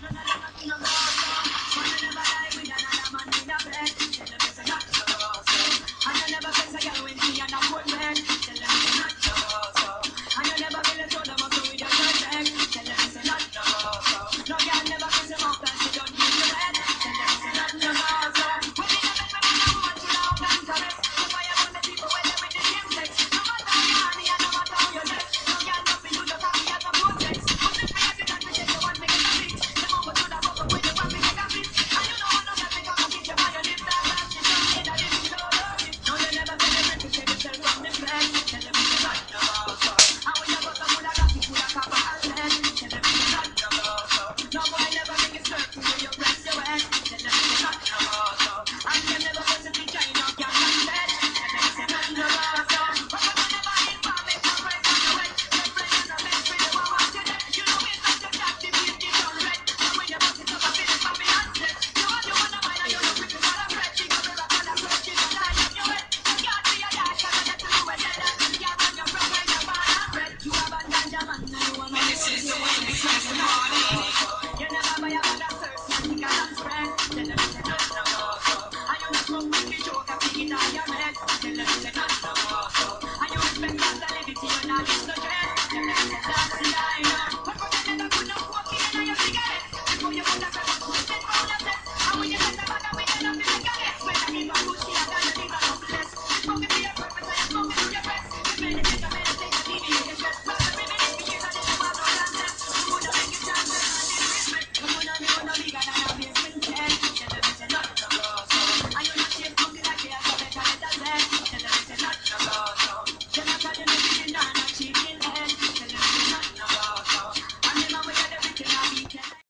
I never Tonight.